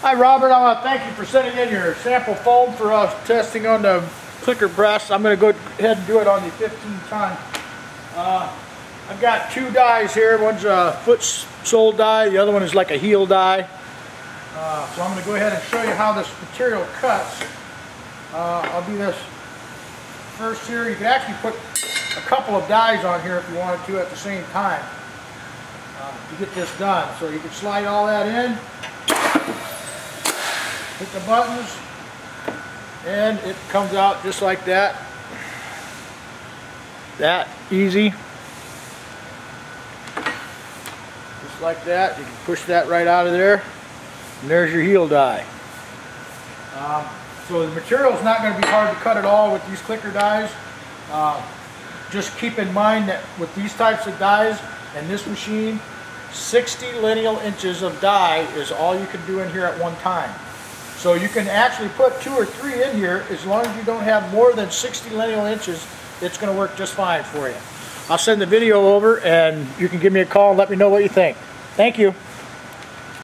Hi Robert, I want to thank you for sending in your sample foam for us testing on the clicker press. I'm going to go ahead and do it on the 15 ton. Uh, I've got two dies here. One's a foot sole die, the other one is like a heel die. Uh, so I'm going to go ahead and show you how this material cuts. Uh, I'll do this first here. You can actually put a couple of dies on here if you wanted to at the same time uh, to get this done. So you can slide all that in hit the buttons and it comes out just like that. That easy. Just like that you can push that right out of there. And there's your heel die. Um, so the material is not going to be hard to cut at all with these clicker dies. Uh, just keep in mind that with these types of dies and this machine 60 lineal inches of die is all you can do in here at one time so you can actually put two or three in here as long as you don't have more than 60 lineal inches, it's going to work just fine for you. I'll send the video over and you can give me a call and let me know what you think. Thank you.